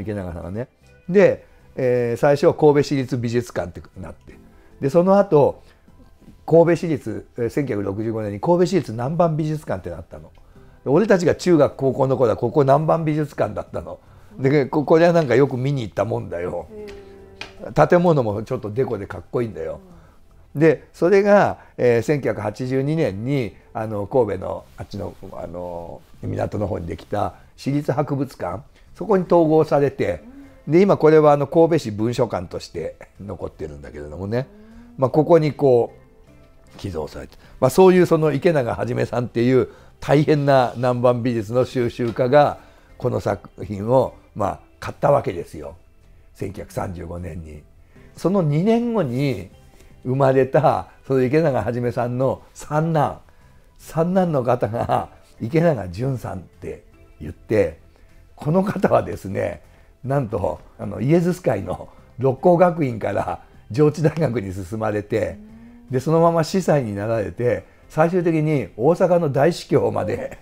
池永さんがね。で、えー最初は神戸市立美術館ってなってでその後神戸市立えー1965年に神戸市立南蛮美術館ってなったの。で俺たちが中学高校の頃はここ南蛮美術館だったの。でここではなんかよく見に行ったもんだよ。建物もちょっとデコでかっこいいんだよ。でそれが、えー1982年にあの神戸のあっちのあの港の方にできた市立博物館そこに統合されてで今これはあの神戸市文書館として残ってるんだけれどもね、まあ、ここにこう寄贈されて、まあ、そういうその池永はさんっていう大変な南蛮美術の収集家がこの作品をまあ買ったわけですよ。1935年に。その2年後に生まれたその池永はさんの三男。三男の方が池永淳さんって言ってこの方はですねなんとあのイエズス会の六甲学院から上智大学に進まれてでそのまま司祭になられて最終的に大阪の大司教まで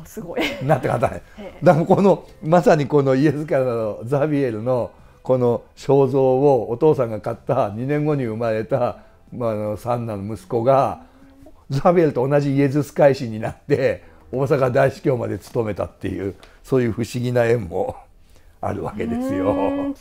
おすごい。なった方だからこのまさにこのイエズ会のザビエルのこの肖像をお父さんが買った2年後に生まれた、まあ、あの三男の息子がザビエルと同じイエズス会士になって大阪大司教まで務めたっていうそういう不思議な縁もあるわけですよ。